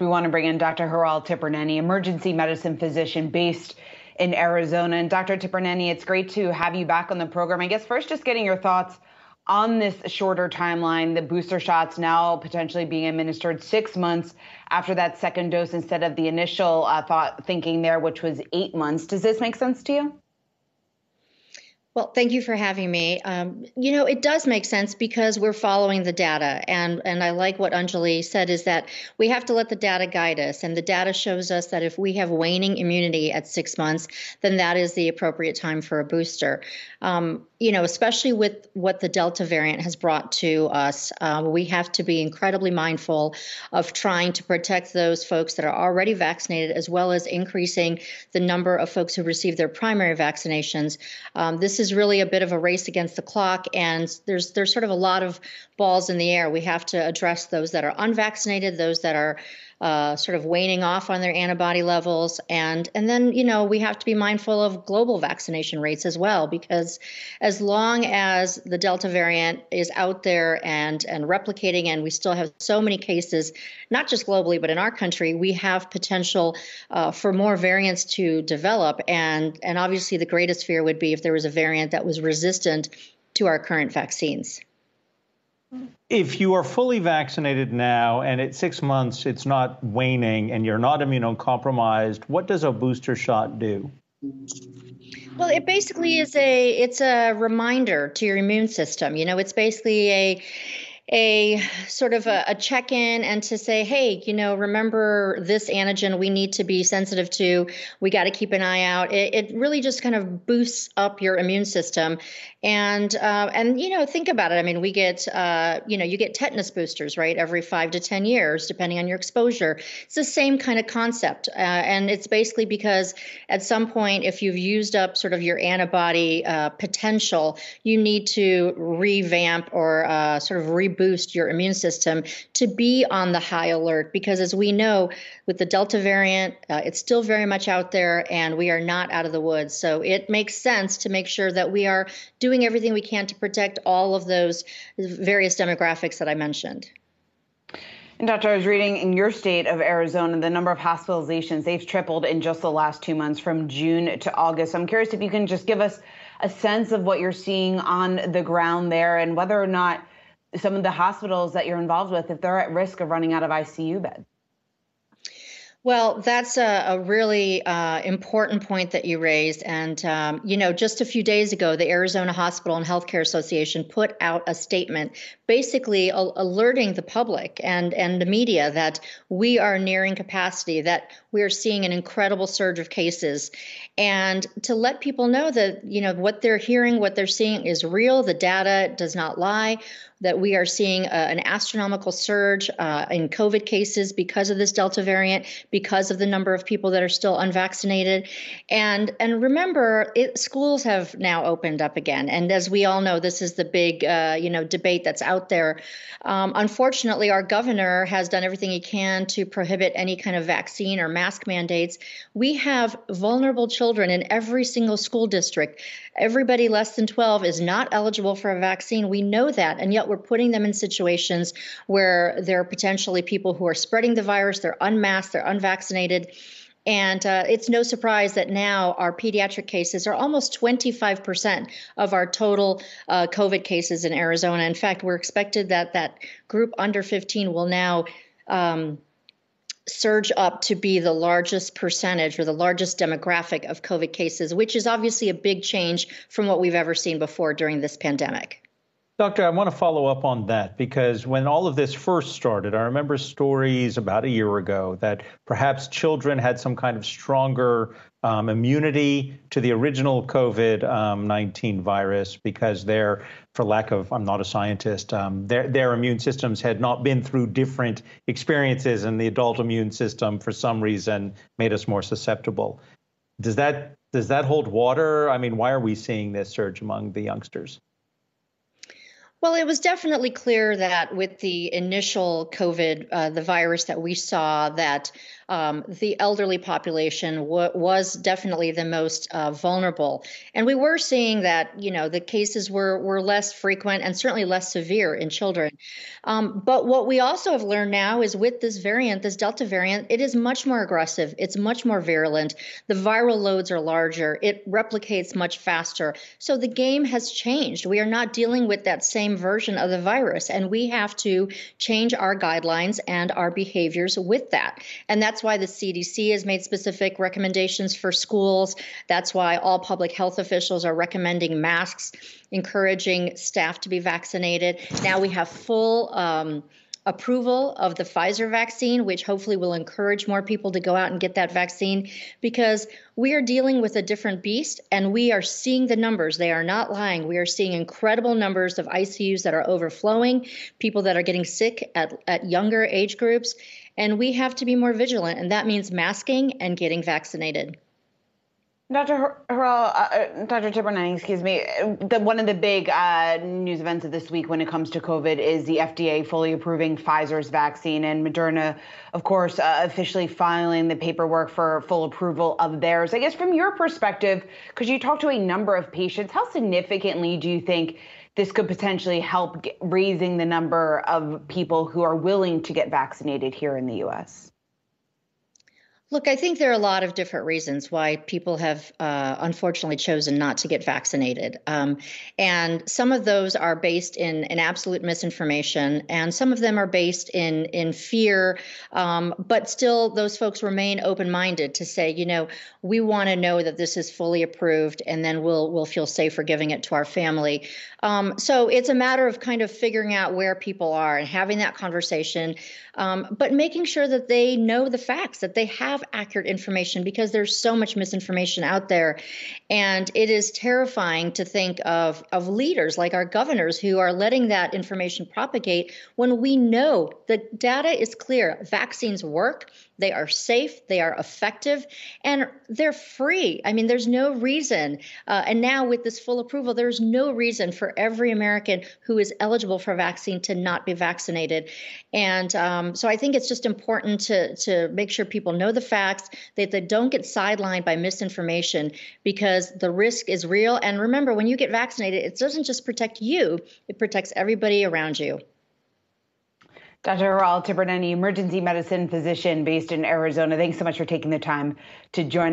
We want to bring in Dr. Hiral Tipirneni, emergency medicine physician based in Arizona. And Dr. Tipirneni, it's great to have you back on the program. I guess first, just getting your thoughts on this shorter timeline, the booster shots now potentially being administered six months after that second dose instead of the initial uh, thought thinking there, which was eight months. Does this make sense to you? Well, thank you for having me. Um, you know, it does make sense because we're following the data, and and I like what Anjali said is that we have to let the data guide us, and the data shows us that if we have waning immunity at six months, then that is the appropriate time for a booster. Um, you know, especially with what the Delta variant has brought to us, uh, we have to be incredibly mindful of trying to protect those folks that are already vaccinated, as well as increasing the number of folks who receive their primary vaccinations. Um, this is is really a bit of a race against the clock, and there's there's sort of a lot of balls in the air. We have to address those that are unvaccinated, those that are uh, sort of waning off on their antibody levels, and and then you know we have to be mindful of global vaccination rates as well, because as long as the Delta variant is out there and and replicating, and we still have so many cases, not just globally but in our country, we have potential uh, for more variants to develop, and and obviously the greatest fear would be if there was a variant that was resistant to our current vaccines. If you are fully vaccinated now and at six months it's not waning and you're not immunocompromised, what does a booster shot do? Well, it basically is a it's a reminder to your immune system. You know, it's basically a a sort of a, a check in and to say, hey, you know, remember this antigen we need to be sensitive to. We got to keep an eye out. It, it, really just kind of boosts up your immune system. And uh, and you know, think about it. I mean, we get uh, you know, you get tetanus boosters, right, every five to ten years, depending on your exposure. It's the same kind of concept, uh, and it's basically because at some point, if you've used up sort of your antibody uh, potential, you need to revamp or uh, sort of re boost your immune system to be on the high alert because, as we know, with the Delta variant, uh, it's still very much out there and we are not out of the woods. So it makes sense to make sure that we are doing everything we can to protect all of those various demographics that I mentioned. And Doctor, I was reading in your state of Arizona, the number of hospitalizations, they've tripled in just the last two months from June to August. I'm curious if you can just give us a sense of what you're seeing on the ground there and whether or not some of the hospitals that you're involved with if they're at risk of running out of ICU beds? Well, that's a, a really uh, important point that you raised. And, um, you know, just a few days ago, the Arizona Hospital and Healthcare Association put out a statement basically a- alerting the public and, and the media that we are nearing capacity, that we are seeing an incredible surge of cases. And to let people know that, you know, what they're hearing, what they're seeing is real, the data does not lie that we are seeing uh, an astronomical surge uh, in COVID cases because of this Delta variant, because of the number of people that are still unvaccinated. And and remember, it, schools have now opened up again, and as we all know, this is the big uh, you know debate that's out there. Um, unfortunately, our governor has done everything he can to prohibit any kind of vaccine or mask mandates. We have vulnerable children in every single school district. Everybody less than 12 is not eligible for a vaccine. We know that, and yet we're putting them in situations where there are potentially people who are spreading the virus, they're unmasked, they're unvaccinated. And uh, it's no surprise that now our pediatric cases are almost 25% of our total uh, COVID cases in Arizona. In fact, we're expected that that group under 15 will now um, surge up to be the largest percentage or the largest demographic of COVID cases, which is obviously a big change from what we've ever seen before during this pandemic. Doctor, I want to follow up on that because when all of this first started, I remember stories about a year ago that perhaps children had some kind of stronger um, immunity to the original COVID um, 19 virus because their, for lack of, I'm not a scientist, um, their, their immune systems had not been through different experiences, and the adult immune system, for some reason, made us more susceptible. Does that does that hold water? I mean, why are we seeing this surge among the youngsters? Well, it was definitely clear that with the initial COVID, uh, the virus that we saw, that um, the elderly population w- was definitely the most uh, vulnerable. And we were seeing that, you know, the cases were, were less frequent and certainly less severe in children. Um, but what we also have learned now is with this variant, this Delta variant, it is much more aggressive. It's much more virulent. The viral loads are larger. It replicates much faster. So the game has changed. We are not dealing with that same version of the virus, and we have to change our guidelines and our behaviors with that. And that's why the CDC has made specific recommendations for schools. That's why all public health officials are recommending masks, encouraging staff to be vaccinated. Now we have full um, approval of the Pfizer vaccine, which hopefully will encourage more people to go out and get that vaccine because we are dealing with a different beast and we are seeing the numbers. They are not lying. We are seeing incredible numbers of ICUs that are overflowing, people that are getting sick at, at younger age groups. And we have to be more vigilant, and that means masking and getting vaccinated. Dr. Hiral, uh, uh Dr. Tipirneni, excuse me. The, one of the big uh, news events of this week when it comes to COVID is the FDA fully approving Pfizer's vaccine and Moderna, of course, uh, officially filing the paperwork for full approval of theirs. I guess from your perspective, because you talked to a number of patients, how significantly do you think this could potentially help raising the number of people who are willing to get vaccinated here in the U.S.? Look, I think there are a lot of different reasons why people have uh, unfortunately chosen not to get vaccinated. Um, and some of those are based in, in absolute misinformation, and some of them are based in, in fear. Um, but still, those folks remain open minded to say, you know, we want to know that this is fully approved, and then we'll, we'll feel safer giving it to our family. Um, so it's a matter of kind of figuring out where people are and having that conversation, um, but making sure that they know the facts, that they have accurate information because there's so much misinformation out there. And it is terrifying to think of, of leaders like our governors who are letting that information propagate when we know the data is clear. Vaccines work, they are safe, they are effective, and they're free. I mean, there's no reason. Uh, and now with this full approval, there's no reason for every American who is eligible for a vaccine to not be vaccinated. And um, so I think it's just important to, to make sure people know the facts, that they don't get sidelined by misinformation because the risk is real. And remember, when you get vaccinated, it doesn't just protect you, it protects everybody around you. Dr. Hiral Tipirneni, emergency medicine physician based in Arizona. Thanks so much for taking the time to join us.